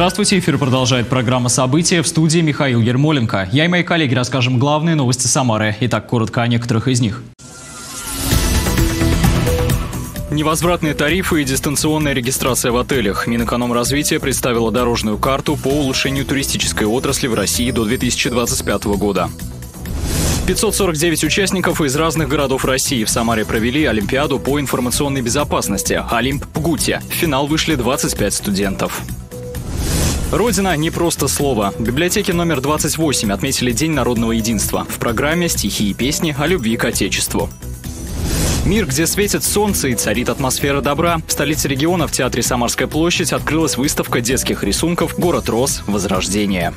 Здравствуйте, эфир продолжает программа «События» в студии Михаил Ермоленко. Я и мои коллеги расскажем главные новости Самары. Итак, коротко о некоторых из них. Невозвратные тарифы и дистанционная регистрация в отелях. Минэкономразвитие представила дорожную карту по улучшению туристической отрасли в России до 2025 года. 549 участников из разных городов России в Самаре провели Олимпиаду по информационной безопасности «Олимп Пгути». В финал вышли 25 студентов. Родина не просто слово. В библиотеке номер 28 отметили День народного единства. В программе стихи и песни о любви к Отечеству. Мир, где светит солнце и царит атмосфера добра. В столице региона в театре Самарская площадь открылась выставка детских рисунков «Город рос. Возрождение».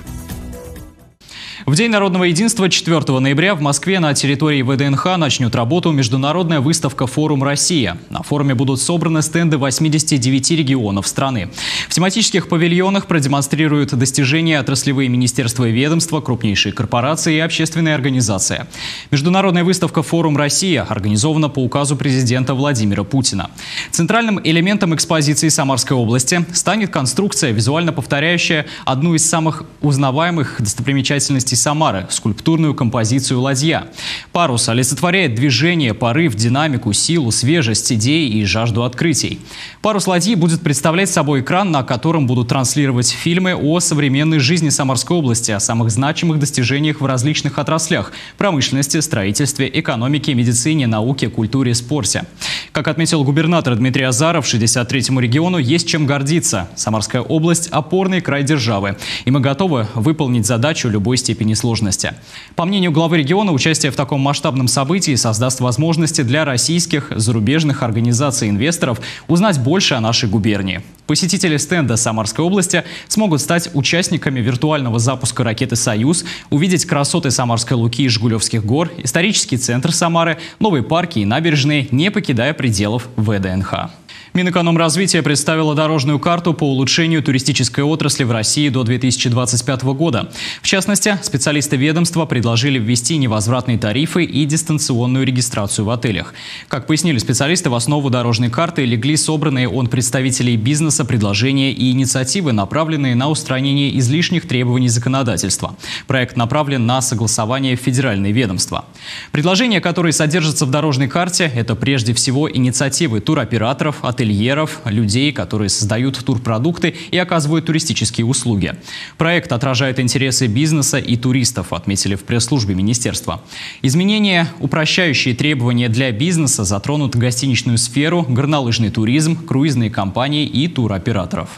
В День народного единства 4 ноября в Москве на территории ВДНХ начнет работу международная выставка «Форум Россия». На форуме будут собраны стенды 89 регионов страны. В тематических павильонах продемонстрируют достижения отраслевые министерства и ведомства, крупнейшие корпорации и общественные организации. Международная выставка «Форум Россия» организована по указу президента Владимира Путина. Центральным элементом экспозиции Самарской области станет конструкция, визуально повторяющая одну из самых узнаваемых достопримечательностей области Самары – скульптурную композицию «Ладья». Парус олицетворяет движение, порыв, динамику, силу, свежесть идей и жажду открытий. Парус «Ладьи» будет представлять собой экран, на котором будут транслировать фильмы о современной жизни Самарской области, о самых значимых достижениях в различных отраслях – промышленности, строительстве, экономике, медицине, науке, культуре, спорте. Как отметил губернатор Дмитрий Азаров, 63-му региону есть чем гордиться. Самарская область – опорный край державы. И мы готовы выполнить задачу любой степени степени сложности. По мнению главы региона, участие в таком масштабном событии создаст возможности для российских, зарубежных организаций инвесторов узнать больше о нашей губернии. Посетители стенда Самарской области смогут стать участниками виртуального запуска ракеты «Союз», увидеть красоты Самарской Луки и Жгулевских гор, исторический центр Самары, новые парки и набережные, не покидая пределов ВДНХ. Минэкономразвитие представило дорожную карту по улучшению туристической отрасли в России до 2025 года. В частности, специалисты ведомства предложили ввести невозвратные тарифы и дистанционную регистрацию в отелях. Как пояснили специалисты, в основу дорожной карты легли собранные от представителей бизнеса предложения и инициативы, направленные на устранение излишних требований законодательства. Проект направлен на согласование федеральные ведомства. Предложения, которые содержатся в дорожной карте, это прежде всего инициативы туроператоров, отелей ательеров, людей, которые создают турпродукты и оказывают туристические услуги. Проект отражает интересы бизнеса и туристов, отметили в пресс-службе министерства. Изменения, упрощающие требования для бизнеса, затронут гостиничную сферу, горнолыжный туризм, круизные компании и туроператоров.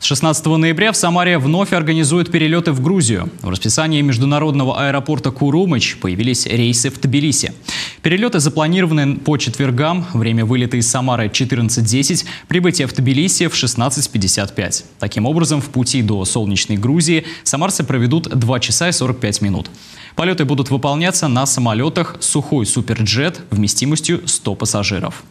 С 16 ноября в Самаре вновь организуют перелеты в Грузию. В расписании международного аэропорта Курумыч появились рейсы в Тбилиси. Перелеты запланированы по четвергам. Время вылета из Самары 14.10, прибытие в Тбилиси в 16.55. Таким образом, в пути до солнечной Грузии самарцы проведут 2 часа и 45 минут. Полеты будут выполняться на самолетах «Сухой Суперджет» вместимостью 100 пассажиров.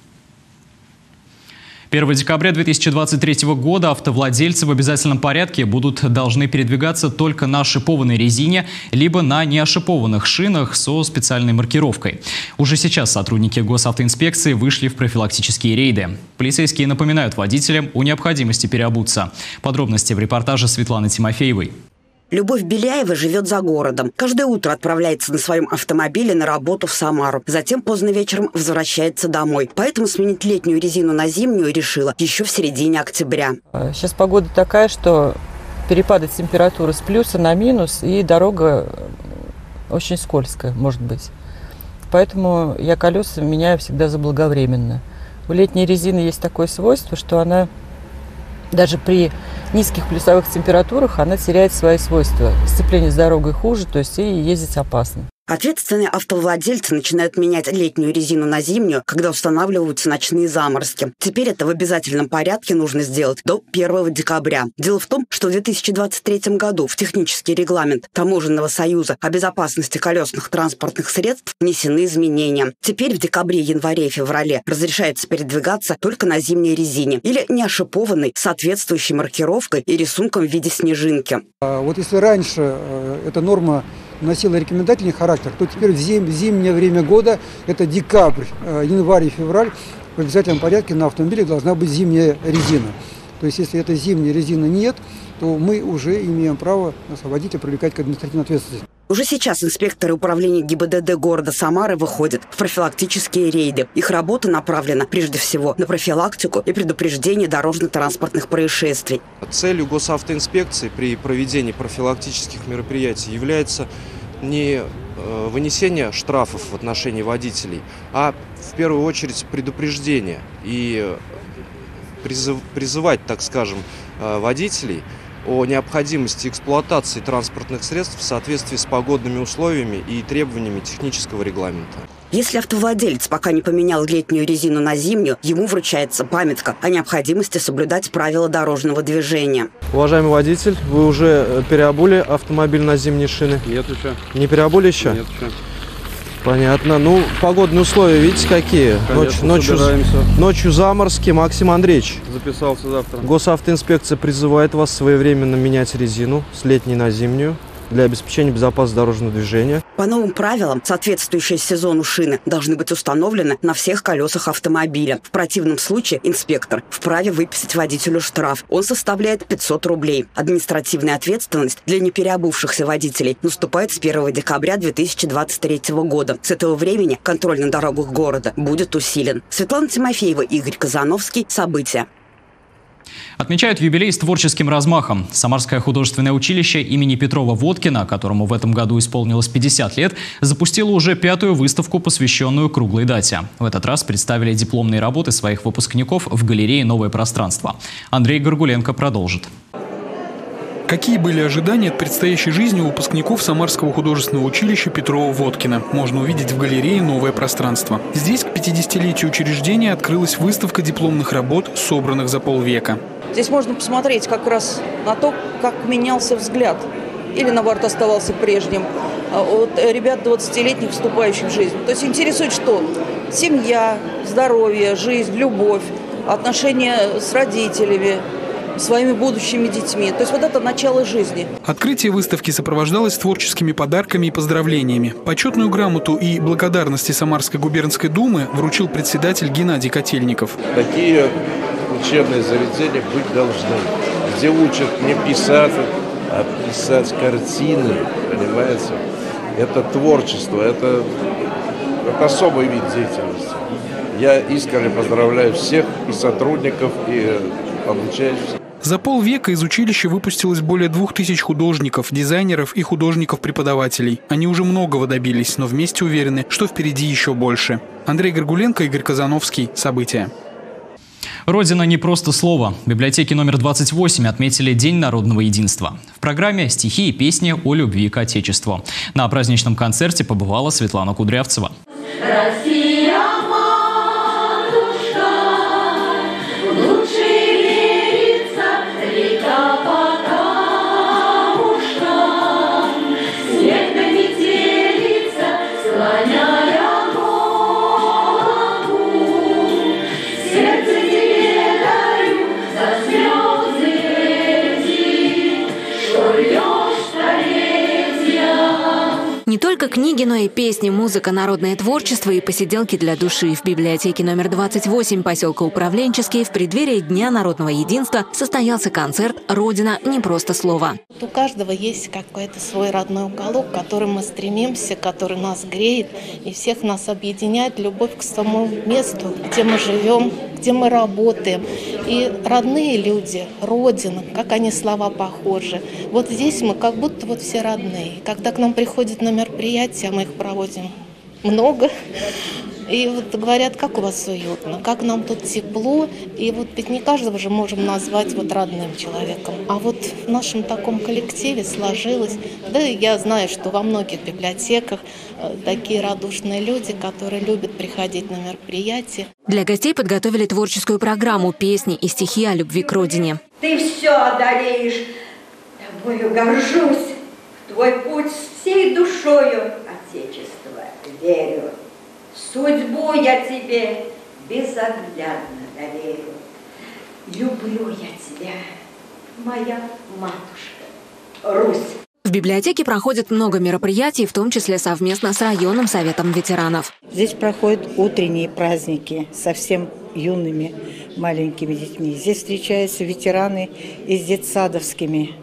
1 декабря 2023 года автовладельцы в обязательном порядке будут должны передвигаться только на шипованной резине, либо на неошипованных шинах со специальной маркировкой. Уже сейчас сотрудники госавтоинспекции вышли в профилактические рейды. Полицейские напоминают водителям о необходимости переобуться. Подробности в репортаже Светланы Тимофеевой. Любовь Беляева живет за городом. Каждое утро отправляется на своем автомобиле на работу в Самару. Затем поздно вечером возвращается домой. Поэтому сменить летнюю резину на зимнюю решила еще в середине октября. Сейчас погода такая, что перепады температуры с плюса на минус, и дорога очень скользкая, может быть. Поэтому я колеса меняю всегда заблаговременно. У летней резины есть такое свойство, что она даже при низких плюсовых температурах она теряет свои свойства. Сцепление с дорогой хуже, то есть и ездить опасно. Ответственные автовладельцы начинают менять летнюю резину на зимнюю, когда устанавливаются ночные заморозки. Теперь это в обязательном порядке нужно сделать до 1 декабря. Дело в том, что в 2023 году в технический регламент Таможенного союза о безопасности колесных транспортных средств внесены изменения. Теперь в декабре, январе и феврале разрешается передвигаться только на зимней резине или неошипованной соответствующей маркировкой и рисунком в виде снежинки. А вот если раньше э, эта норма носила рекомендательный характер, то теперь зим, зимнее время года, это декабрь, э, январь и февраль, в обязательном порядке на автомобиле должна быть зимняя резина. То есть, если этой зимней резины нет, то мы уже имеем право водителя привлекать к административной ответственности. Уже сейчас инспекторы управления ГИБДД города Самары выходят в профилактические рейды. Их работа направлена прежде всего на профилактику и предупреждение дорожно-транспортных происшествий. Целью госавтоинспекции при проведении профилактических мероприятий является не э, вынесение штрафов в отношении водителей, а в первую очередь предупреждение и призыв, призывать, так скажем, э, водителей о необходимости эксплуатации транспортных средств в соответствии с погодными условиями и требованиями технического регламента. Если автовладелец пока не поменял летнюю резину на зимнюю, ему вручается памятка о необходимости соблюдать правила дорожного движения. Уважаемый водитель, вы уже э, переобули автомобиль на зимние шины? Нет еще. Не переобули еще? Нет еще. Понятно. Ну, погодные условия, видите, какие? Конечно, Ночь, ночью, ночью заморские. Максим Андреевич, Записался завтра. госавтоинспекция призывает вас своевременно менять резину с летней на зимнюю для обеспечения безопасности дорожного движения. По новым правилам, соответствующие сезону шины должны быть установлены на всех колесах автомобиля. В противном случае инспектор вправе выписать водителю штраф. Он составляет 500 рублей. Административная ответственность для непереобувшихся водителей наступает с 1 декабря 2023 года. С этого времени контроль на дорогах города будет усилен. Светлана Тимофеева, Игорь Казановский. События. Отмечают юбилей с творческим размахом. Самарское художественное училище имени Петрова-Водкина, которому в этом году исполнилось 50 лет, запустило уже пятую выставку, посвященную круглой дате. В этот раз представили дипломные работы своих выпускников в галерее «Новое пространство». Андрей Горгуленко продолжит. Какие были ожидания от предстоящей жизни выпускников Самарского художественного училища Петрова-Водкина, можно увидеть в галерее «Новое пространство». Здесь к 50-летию учреждения открылась выставка дипломных работ, собранных за полвека. Здесь можно посмотреть как раз на то, как менялся взгляд. Или, наоборот, оставался прежним. а, От ребят 20-летних, вступающих в жизнь. То есть интересует что? Семья, здоровье, жизнь, любовь, отношения с родителями, своими будущими детьми. То есть вот это начало жизни. Открытие выставки сопровождалось творческими подарками и поздравлениями. Почетную грамоту и благодарности Самарской губернской думы вручил председатель Геннадий Котельников. Такие учебные заведения быть должны, где учат не писать, а писать картины, понимаете? Это творчество, это, это особый вид деятельности. Я искренне поздравляю всех и сотрудников, и обучающихся. За полвека из училища выпустилось более двух тысяч художников, дизайнеров и художников-преподавателей. Они уже многого добились, но вместе уверены, что впереди еще больше. Андрей Горгуленко, Игорь Казановский. События. Родина не просто слово. В библиотеке номер 28 отметили День народного единства. В программе стихи и песни о любви к Отечеству. На праздничном концерте побывала Светлана Кудрявцева. Россия, Не только книги, но и песни, музыка, народное творчество и посиделки для души. В библиотеке номер 28 поселка Управленческий в преддверии Дня народного единства состоялся концерт «Родина. Не просто слово». У каждого есть какой-то свой родной уголок, к которому мы стремимся, который нас греет, и всех нас объединяет любовь к самому месту, где мы живем, где мы работаем. И родные люди, родина, как они слова похожи. Вот здесь мы как будто вот все родные. Когда к нам приходят на мероприятия, мы их проводим много. И вот говорят, как у вас уютно, как нам тут тепло. И вот ведь не каждого же можем назвать вот родным человеком. А вот в нашем таком коллективе сложилось, да и я знаю, что во многих библиотеках э, такие радушные люди, которые любят приходить на мероприятия. Для гостей подготовили творческую программу «Песни и стихи о любви к родине». Ты все одолеешь, тобою горжусь, в твой путь всей душою Отечество верю. Судьбу я тебе безоглядно доверю. Люблю я тебя, моя матушка, Русь. В библиотеке проходит много мероприятий, в том числе совместно с районным советом ветеранов. Здесь проходят утренние праздники со всем юными маленькими детьми. Здесь встречаются ветераны и с детсадовскими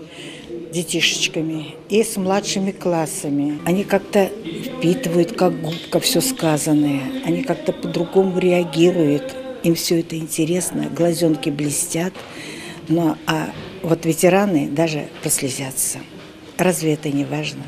детишечками, и с младшими классами. Они как-то впитывают, как губка, все сказанное. Они как-то по-другому реагируют. Им все это интересно, глазенки блестят. Ну, а вот ветераны даже прослезятся. Разве это не важно?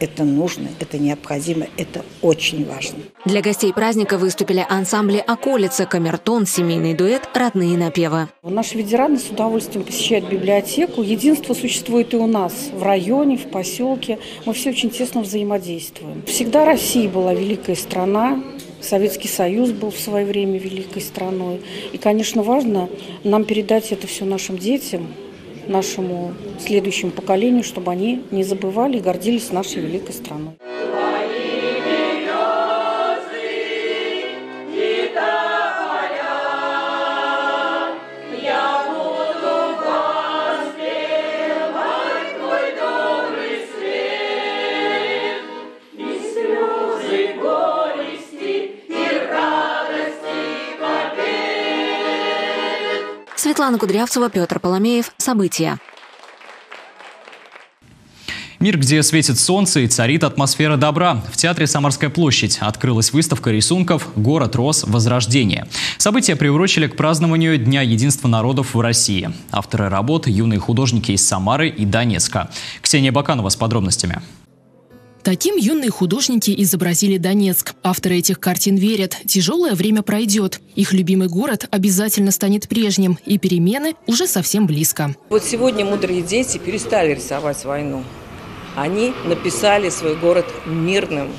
Это нужно, это необходимо, это очень важно. Для гостей праздника выступили ансамбли «Околица», «Камертон», «Семейный дуэт», «Родные напевы». Наши ветераны с удовольствием посещают библиотеку. Единство существует и у нас в районе, в поселке. Мы все очень тесно взаимодействуем. Всегда Россия была великая страна, Советский Союз был в свое время великой страной. И, конечно, важно нам передать это все нашим детям, нашему следующему поколению, чтобы они не забывали и гордились нашей великой страной. Светлана Кудрявцева, Петр Поломеев. События. Мир, где светит солнце и царит атмосфера добра. В театре «Самарская площадь» открылась выставка рисунков «Город рос. Возрождение». События приурочили к празднованию Дня единства народов в России. Авторы работ – юные художники из Самары и Донецка. Ксения Баканова с подробностями. Таким юные художники изобразили Донецк. Авторы этих картин верят, тяжелое время пройдет. Их любимый город обязательно станет прежним, и перемены уже совсем близко. Вот сегодня мудрые дети перестали рисовать войну. Они написали свой город мирным,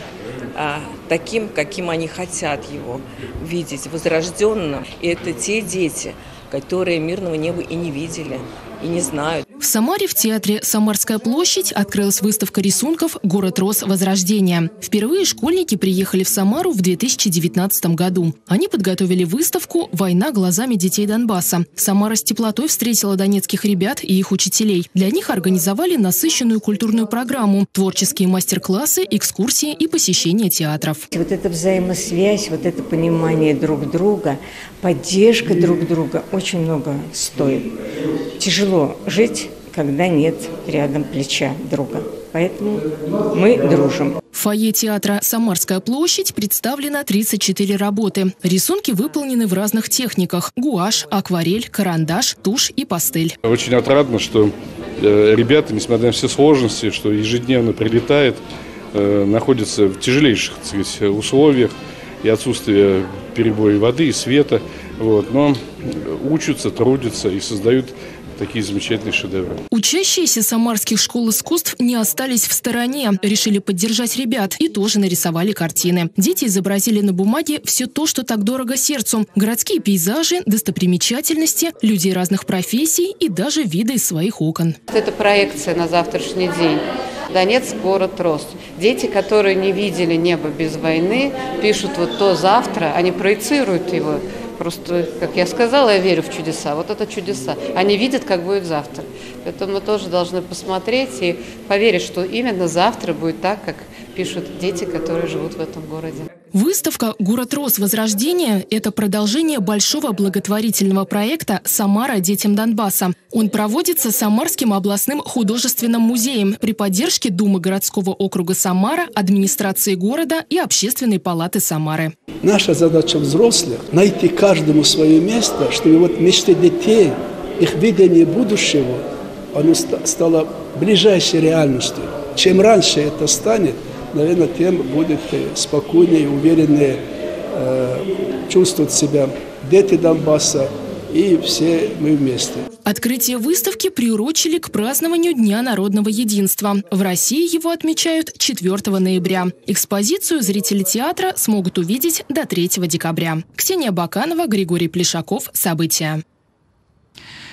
а, таким, каким они хотят его видеть, возрожденным. И это те дети, которые мирного неба и не видели, и не знают. В Самаре в театре «Самарская площадь» открылась выставка рисунков «Город рос. Возрождение». Впервые школьники приехали в Самару в 2019 году. Они подготовили выставку «Война глазами детей Донбасса». Самара с теплотой встретила донецких ребят и их учителей. Для них организовали насыщенную культурную программу, творческие мастер-классы, экскурсии и посещение театров. Вот эта взаимосвязь, вот это понимание друг друга, поддержка друг друга очень много стоит. Тяжело жить когда нет рядом плеча друга. Поэтому мы дружим. В фойе театра «Самарская площадь» представлено 34 работы. Рисунки выполнены в разных техниках – гуашь, акварель, карандаш, тушь и пастель. Очень отрадно, что э, ребята, несмотря на все сложности, что ежедневно прилетает, э, находятся в тяжелейших сказать, условиях и отсутствие перебоя воды и света. Вот, но учатся, трудятся и создают такие замечательные шедевры. Учащиеся самарских школ искусств не остались в стороне. Решили поддержать ребят и тоже нарисовали картины. Дети изобразили на бумаге все то, что так дорого сердцу. Городские пейзажи, достопримечательности, людей разных профессий и даже виды из своих окон. Это проекция на завтрашний день. Донецк – город рос. Дети, которые не видели небо без войны, пишут вот то завтра, они проецируют его Просто, как я сказала, я верю в чудеса. Вот это чудеса. Они видят, как будет завтра. Поэтому мы тоже должны посмотреть и поверить, что именно завтра будет так, как пишут дети, которые живут в этом городе. Выставка «Город рос. Возрождение» – это продолжение большого благотворительного проекта «Самара детям Донбасса». Он проводится Самарским областным художественным музеем при поддержке Думы городского округа Самара, администрации города и Общественной палаты Самары. Наша задача взрослых – найти каждому свое место, чтобы вот мечты детей, их видение будущего, оно стало ближайшей реальностью. Чем раньше это станет – наверное, тем будет э, спокойнее, увереннее э, чувствовать себя дети Донбасса и все мы вместе. Открытие выставки приурочили к празднованию Дня народного единства. В России его отмечают 4 ноября. Экспозицию зрители театра смогут увидеть до 3 декабря. Ксения Баканова, Григорий Плешаков. События.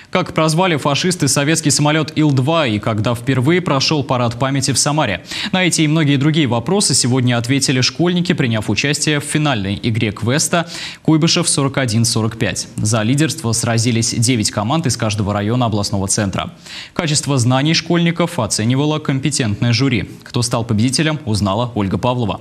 Как прозвали фашисты советский самолет Ил-2 и когда впервые прошел парад памяти в Самаре? На эти и многие другие вопросы сегодня ответили школьники, приняв участие в финальной игре квеста «Куйбышев 41-45». За лидерство сразились 9 команд из каждого района областного центра. Качество знаний школьников оценивало компетентное жюри. Кто стал победителем, узнала Ольга Павлова.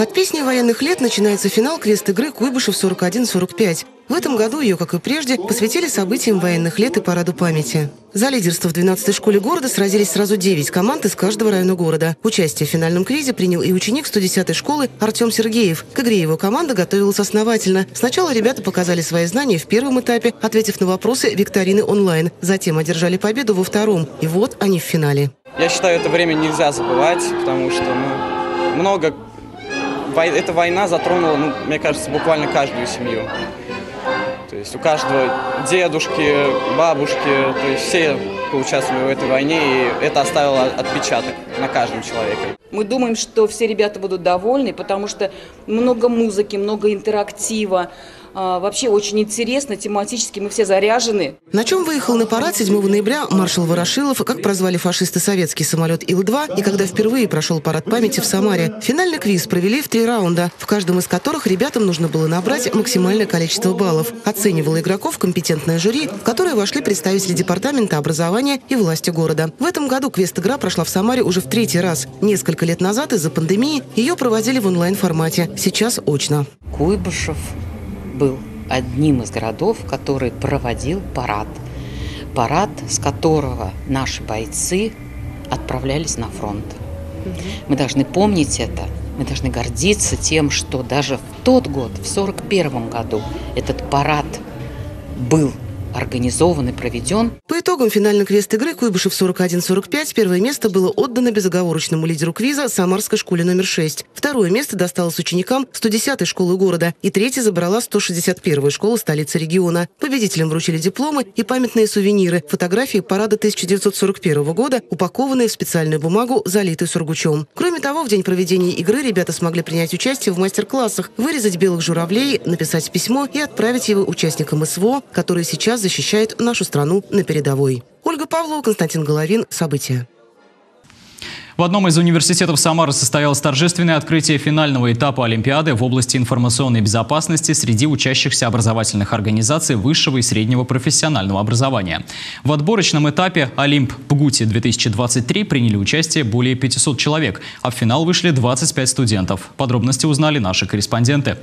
Под песней военных лет начинается финал квест-игры «Куйбышев 41-45». В этом году ее, как и прежде, посвятили событиям военных лет и параду памяти. За лидерство в 12-й школе города сразились сразу 9 команд из каждого района города. Участие в финальном квизе принял и ученик 110-й школы Артем Сергеев. К игре его команда готовилась основательно. Сначала ребята показали свои знания в первом этапе, ответив на вопросы викторины онлайн. Затем одержали победу во втором. И вот они в финале. Я считаю, это время нельзя забывать, потому что ну, много... Эта война затронула, ну, мне кажется, буквально каждую семью. То есть у каждого дедушки, бабушки, то есть все поучаствовали в этой войне, и это оставило отпечаток на каждом человеке. Мы думаем, что все ребята будут довольны, потому что много музыки, много интерактива, вообще очень интересно, тематически мы все заряжены. На чем выехал на парад 7 ноября маршал Ворошилов, как прозвали фашисты советский самолет Ил-2, и когда впервые прошел парад памяти в Самаре. Финальный квиз провели в три раунда, в каждом из которых ребятам нужно было набрать максимальное количество баллов. Оценивало игроков компетентное жюри, в которое вошли представители департамента образования и власти города. В этом году квест-игра прошла в Самаре уже в третий раз. Несколько лет назад из-за пандемии ее проводили в онлайн-формате. Сейчас очно. Куйбышев был одним из городов, который проводил парад. Парад, с которого наши бойцы отправлялись на фронт. Мы должны помнить это. Мы должны гордиться тем, что даже в тот год, в 1941 году, этот парад был организован и проведен. По итогам финальной квест-игры Куйбышев 41-45 первое место было отдано безоговорочному лидеру квиза Самарской школе номер 6. Второе место досталось ученикам 110-й школы города. И третье забрала 161-я школа столицы региона. Победителям вручили дипломы и памятные сувениры, фотографии парада 1941 года, упакованные в специальную бумагу, залитую сургучом. Кроме того, в день проведения игры ребята смогли принять участие в мастер-классах, вырезать белых журавлей, написать письмо и отправить его участникам СВО, которые сейчас защищает нашу страну на передовой. Ольга Павлова, Константин Головин. События. В одном из университетов Самары состоялось торжественное открытие финального этапа Олимпиады в области информационной безопасности среди учащихся образовательных организаций высшего и среднего профессионального образования. В отборочном этапе «Олимп Пгути-2023» приняли участие более 500 человек, а в финал вышли 25 студентов. Подробности узнали наши корреспонденты.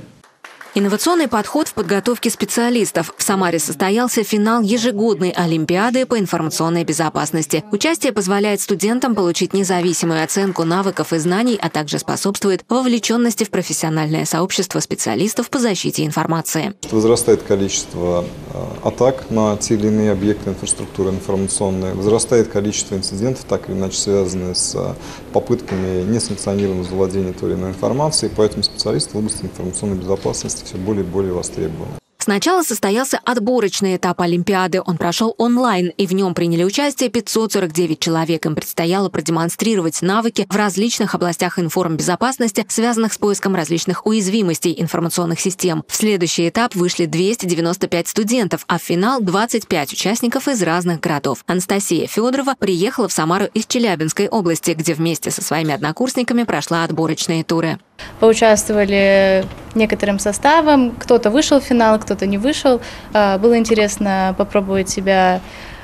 Инновационный подход в подготовке специалистов. В Самаре состоялся финал ежегодной Олимпиады по информационной безопасности. Участие позволяет студентам получить независимую оценку навыков и знаний, а также способствует вовлеченности в профессиональное сообщество специалистов по защите информации. Возрастает количество э, атак на те или иные объекты инфраструктуры информационной, возрастает количество инцидентов, так или иначе связанные с э, попытками несанкционированного завладения той или иной информацией, поэтому специалисты в области информационной безопасности все более и более востребованы. Сначала состоялся отборочный этап Олимпиады. Он прошел онлайн, и в нем приняли участие 549 человек. Им предстояло продемонстрировать навыки в различных областях информбезопасности, связанных с поиском различных уязвимостей информационных систем. В следующий этап вышли 295 студентов, а в финал 25 участников из разных городов. Анастасия Федорова приехала в Самару из Челябинской области, где вместе со своими однокурсниками прошла отборочные туры. Поучаствовали некоторым составом, кто-то вышел в финал, кто-то не вышел. А, было интересно попробовать себя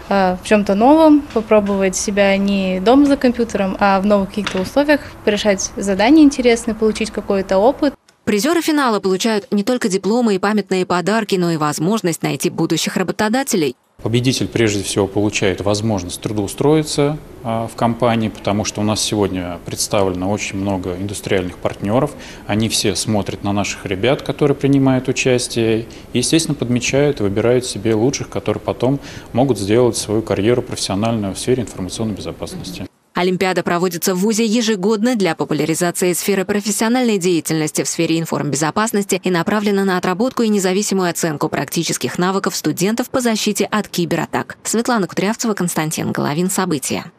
а, в чем-то новом, попробовать себя не дома за компьютером, а в новых каких-то условиях, решать задания интересные, получить какой-то опыт. Призеры финала получают не только дипломы и памятные подарки, но и возможность найти будущих работодателей. Победитель прежде всего получает возможность трудоустроиться а, в компании, потому что у нас сегодня представлено очень много индустриальных партнеров. Они все смотрят на наших ребят, которые принимают участие, и, естественно, подмечают и выбирают себе лучших, которые потом могут сделать свою карьеру профессиональную в сфере информационной безопасности. Олимпиада проводится в ВУЗе ежегодно для популяризации сферы профессиональной деятельности в сфере информбезопасности и направлена на отработку и независимую оценку практических навыков студентов по защите от кибератак. Светлана Кудрявцева, Константин Головин. События.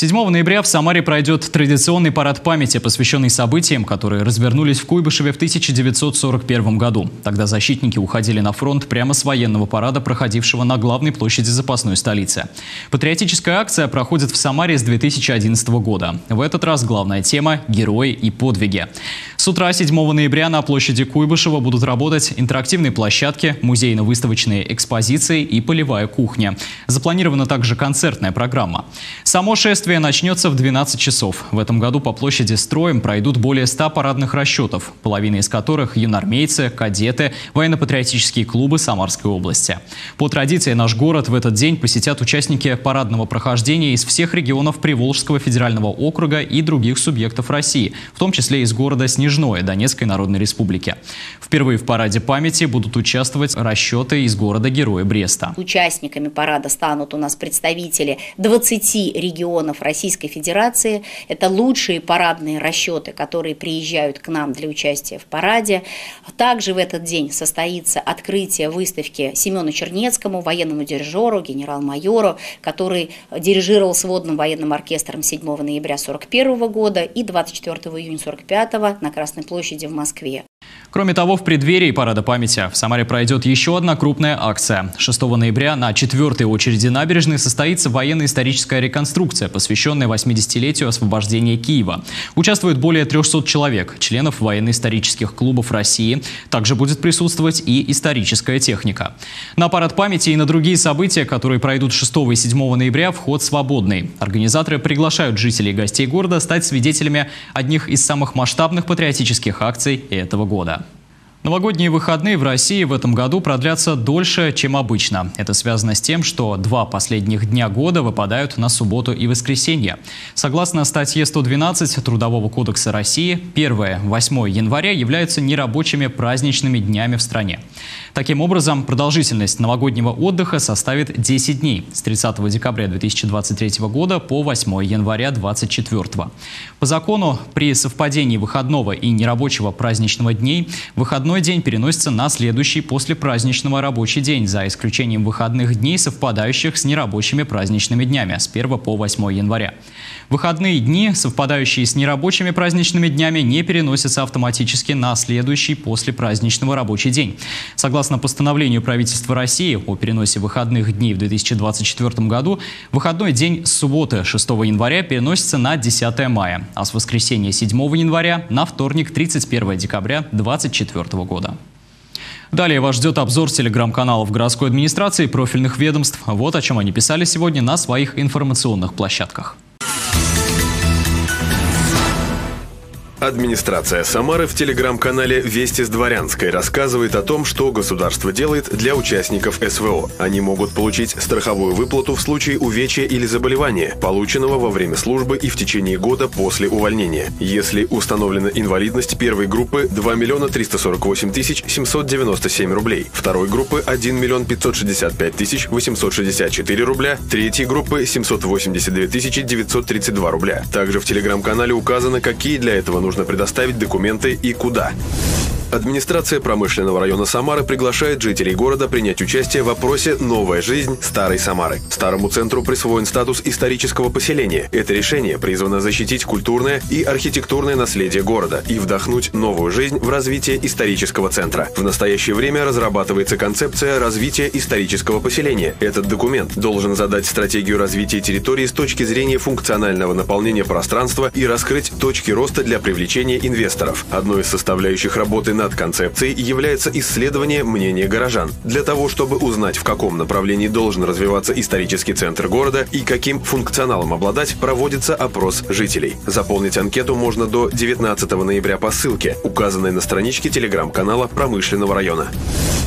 7 ноября в Самаре пройдет традиционный парад памяти, посвященный событиям, которые развернулись в Куйбышеве в 1941 году. Тогда защитники уходили на фронт прямо с военного парада, проходившего на главной площади запасной столицы. Патриотическая акция проходит в Самаре с 2011 года. В этот раз главная тема – герои и подвиги. С утра 7 ноября на площади Куйбышева будут работать интерактивные площадки, музейно-выставочные экспозиции и полевая кухня. Запланирована также концертная программа. Само шествие Шествие начнется в 12 часов. В этом году по площади строем пройдут более 100 парадных расчетов, половина из которых – юнармейцы, кадеты, военно-патриотические клубы Самарской области. По традиции наш город в этот день посетят участники парадного прохождения из всех регионов Приволжского федерального округа и других субъектов России, в том числе из города Снежное Донецкой Народной Республики. Впервые в параде памяти будут участвовать расчеты из города-героя Бреста. Участниками парада станут у нас представители 20 регионов регионов Российской Федерации. Это лучшие парадные расчеты, которые приезжают к нам для участия в параде. Также в этот день состоится открытие выставки Семену Чернецкому, военному дирижеру, генерал-майору, который дирижировал сводным военным оркестром 7 ноября 1941 года и 24 июня 1945 на Красной площади в Москве. Кроме того, в преддверии Парада памяти в Самаре пройдет еще одна крупная акция. 6 ноября на четвертой очереди набережной состоится военно-историческая реконструкция, посвященная 80-летию освобождения Киева. Участвует более 300 человек, членов военно-исторических клубов России. Также будет присутствовать и историческая техника. На Парад памяти и на другие события, которые пройдут 6 и 7 ноября, вход свободный. Организаторы приглашают жителей и гостей города стать свидетелями одних из самых масштабных патриотических акций этого года. 的。Новогодние выходные в России в этом году продлятся дольше, чем обычно. Это связано с тем, что два последних дня года выпадают на субботу и воскресенье. Согласно статье 112 Трудового кодекса России, 1-8 января являются нерабочими праздничными днями в стране. Таким образом, продолжительность новогоднего отдыха составит 10 дней с 30 декабря 2023 года по 8 января 2024. По закону, при совпадении выходного и нерабочего праздничного дней, выходной день переносится на следующий после праздничного рабочий день, за исключением выходных дней, совпадающих с нерабочими праздничными днями с 1 по 8 января. Выходные дни, совпадающие с нерабочими праздничными днями, не переносятся автоматически на следующий после праздничного рабочий день. Согласно постановлению правительства России о переносе выходных дней в 2024 году, выходной день с субботы 6 января переносится на 10 мая, а с воскресенья 7 января на вторник 31 декабря 2024 года. Далее вас ждет обзор телеграм-каналов городской администрации и профильных ведомств. Вот о чем они писали сегодня на своих информационных площадках. Администрация Самары в телеграм-канале «Вести с Дворянской» рассказывает о том, что государство делает для участников СВО. Они могут получить страховую выплату в случае увечья или заболевания, полученного во время службы и в течение года после увольнения. Если установлена инвалидность первой группы 2 миллиона 348 тысяч 797 рублей, второй группы 1 миллион 565 тысяч 864 рубля, третьей группы 782 тысячи 932 рубля. Также в телеграм-канале указано, какие для этого нужны нужно предоставить документы и куда. Администрация промышленного района Самары приглашает жителей города принять участие в вопросе «Новая жизнь старой Самары». Старому центру присвоен статус исторического поселения. Это решение призвано защитить культурное и архитектурное наследие города и вдохнуть новую жизнь в развитие исторического центра. В настоящее время разрабатывается концепция развития исторического поселения. Этот документ должен задать стратегию развития территории с точки зрения функционального наполнения пространства и раскрыть точки роста для привлечения инвесторов. Одной из составляющих работы над концепцией является исследование мнения горожан. Для того, чтобы узнать, в каком направлении должен развиваться исторический центр города и каким функционалом обладать, проводится опрос жителей. Заполнить анкету можно до 19 ноября по ссылке, указанной на страничке телеграм-канала промышленного района.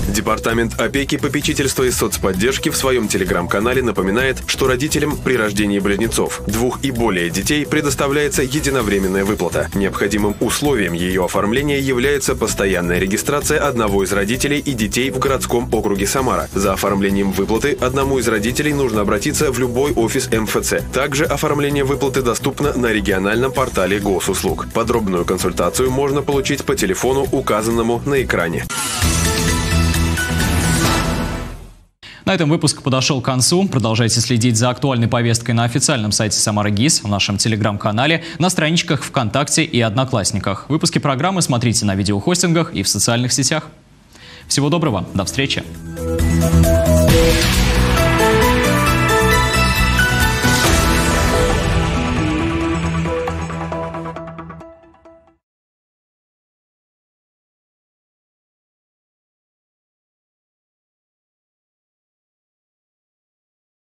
Департамент опеки, попечительства и соцподдержки в своем телеграм-канале напоминает, что родителям при рождении близнецов, двух и более детей предоставляется единовременная выплата. Необходимым условием ее оформления является постоянная постоянная регистрация одного из родителей и детей в городском округе Самара. За оформлением выплаты одному из родителей нужно обратиться в любой офис МФЦ. Также оформление выплаты доступно на региональном портале госуслуг. Подробную консультацию можно получить по телефону, указанному на экране. На этом выпуск подошел к концу. Продолжайте следить за актуальной повесткой на официальном сайте Самара ГИС, в нашем телеграм-канале, на страничках ВКонтакте и Одноклассниках. Выпуски программы смотрите на видеохостингах и в социальных сетях. Всего доброго, до встречи.